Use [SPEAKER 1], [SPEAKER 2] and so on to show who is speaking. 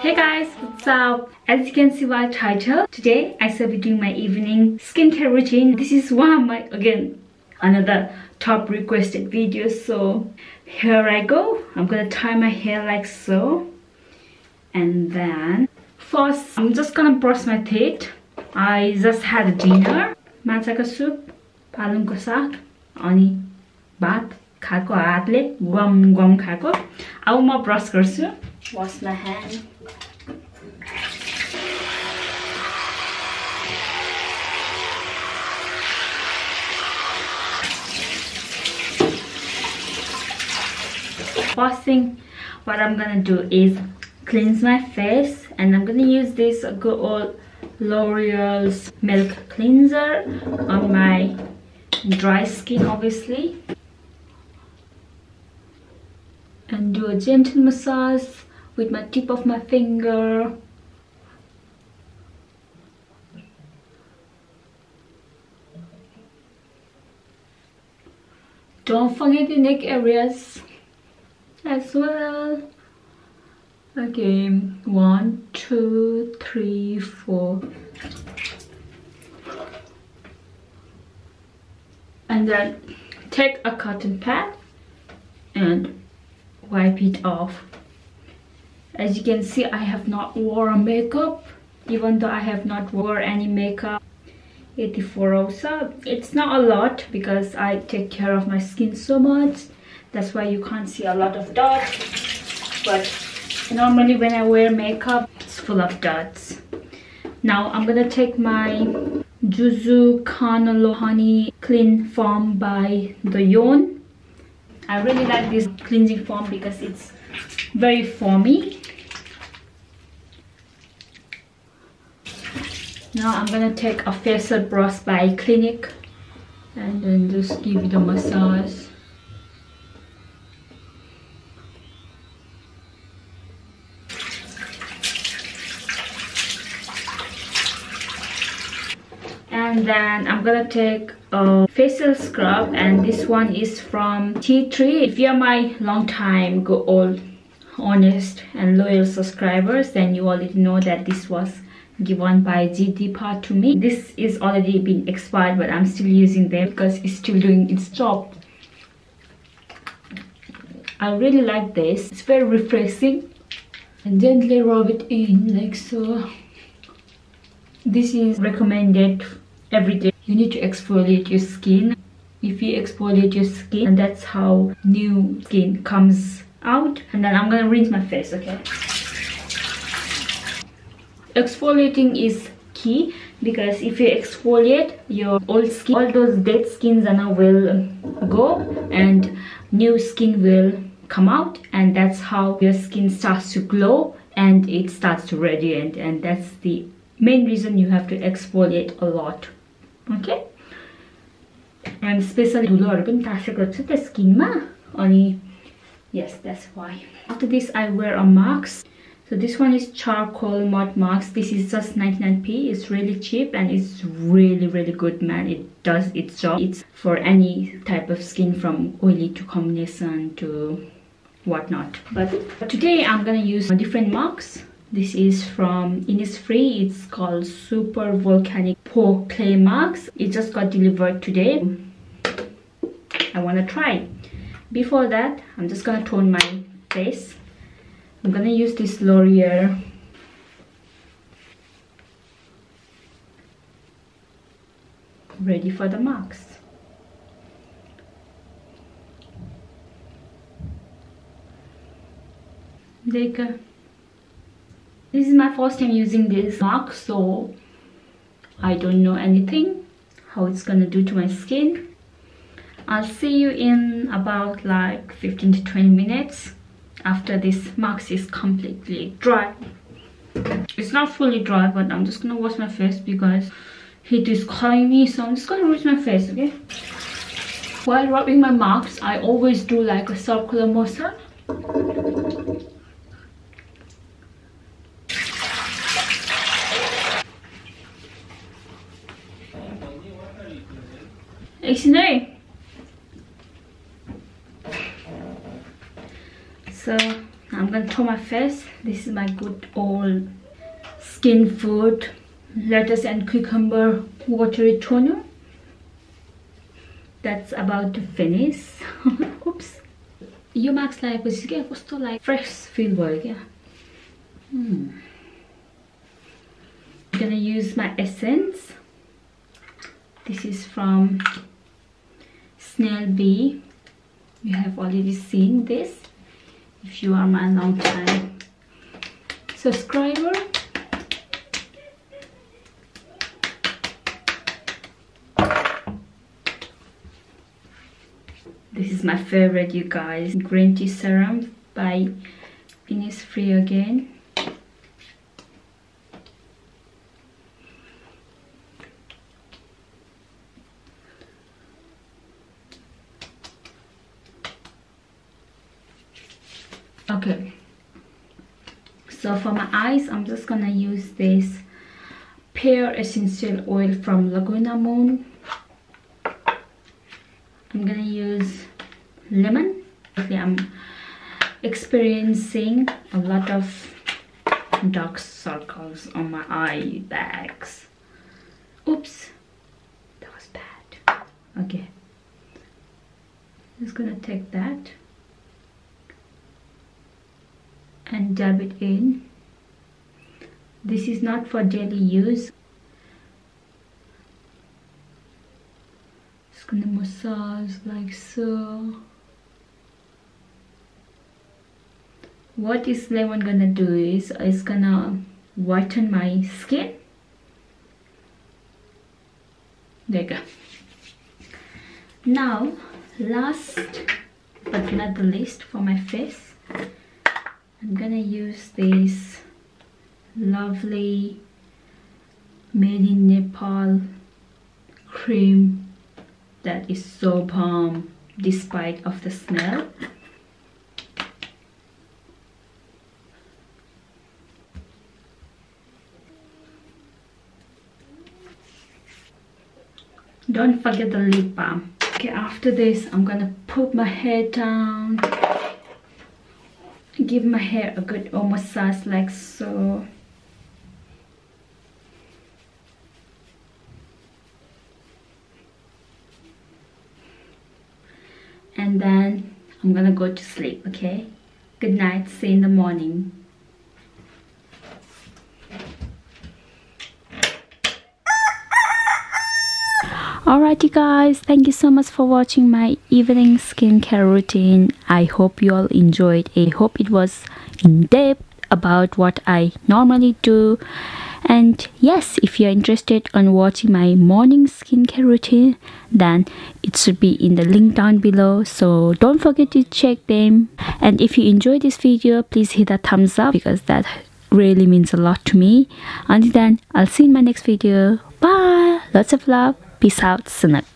[SPEAKER 1] Hey guys, what's up? As you can see by title, today I shall be doing my evening skincare routine. This is one of my, again, another top requested videos. So here I go. I'm gonna tie my hair like so. And then, first, I'm just gonna brush my teeth. I just had dinner. माछाको सुप पालङको साग अनि भात खाएको हातले गम गम खाएको अब म brush गर्छु wash my hand First thing, what I'm gonna do is cleanse my face and I'm gonna use this good old L'Oreal's milk cleanser on my dry skin obviously and do a gentle massage with my tip of my finger. Don't forget the neck areas as well. Okay one two three four. And then take a cotton pad and wipe it off. As you can see i have not worn makeup. Even though i have not wore any makeup 84 also it's not a lot because i take care of my skin so much. That's why you can't see a lot of dots. But normally when i wear makeup it's full of dots. Now i'm gonna take my Jeju Canola honey clean foam by the Yeon I really like this cleansing foam because it's very foamy. Now I'm gonna take a facial brush by Clinique and then just give it a massage. And then I'm gonna take a facial scrub and this one is from Tea Tree. If you're my long time go old honest and loyal subscribers then you already know that this was given by GD Part to me. This is already been expired but I'm still using them because it's still doing its job. I really like this. It's very refreshing. And gently rub it in like so. This is recommended every day. You need to exfoliate your skin. If you exfoliate your skin and that's how new skin comes out and then i'm gonna rinse my face okay? Exfoliating is key because if you exfoliate your old skin all those dead skins and now will go and new skin will come out and that's how your skin starts to glow and it starts to radiate and that's the main reason you have to exfoliate a lot okay and especially धुलोहरू पनि तासेको छ त स्किनमा अनि yes that's why after this i wear a mask so this one is charcoal mud mask this is just 99p it's really cheap and it's really really good man it does its job it's for any type of skin from oily to combination to whatnot but today i'm gonna use different masks this is from Innisfree. It's called Super Volcanic Pore Clay Mask. It just got delivered today. I want to try. Before that, I'm just going to tone my face. I'm going to use this L'Oreal ready for the marks. There you go this is my first time using this mark so I don't know anything how it's gonna do to my skin. I'll see you in about like 15 to 20 minutes after this mask is completely dry. It's not fully dry but I'm just gonna wash my face because heat is calling me so I'm just gonna wash my face okay? While rubbing my marks I always do like a circular motion Dictionary. So I'm gonna throw my face. This is my good old Skinfood, lettuce and cucumber watery toner. That's about to finish. Oops. यो marks लगाएपछि क्या कस्तो लाग्यो fresh feel I'm gonna use my essence this is from Snail Bee you have already seen this if you are my long time subscriber. This is my favorite you guys. Green tea serum by Innisfree again okay. So for my eyes i'm just gonna use this pear essential oil from Lagunamoon. I'm gonna use lemon. Okay i'm experiencing a lot of dark circles on my eye bags oops that was bad. Okay. Just gonna take that and dab it in. This is not for daily use. Just gonna massage like so. What is lemon gonna do is it's gonna whiten my skin. There you go. Now last but not the least for my face I'm gonna use this lovely made in Nepal cream that is so bomb despite of the smell. Don't forget the lip balm. Okay after this i'm gonna put my hair down give my hair a good massage like so. And then I'm gonna go to sleep okay? Good night see you in the morning alright you guys thank you so much for watching my evening skincare routine. I hope you all enjoyed i hope it was in depth about what i normally do. And yes if you're interested on watching my morning skincare routine then it should be in the link down below. So don't forget to check them. And if you enjoyed this video please hit a thumbs up because that really means a lot to me. Until then i'll see you in my next video. Bye! Lots of love Peace out, Sunuk.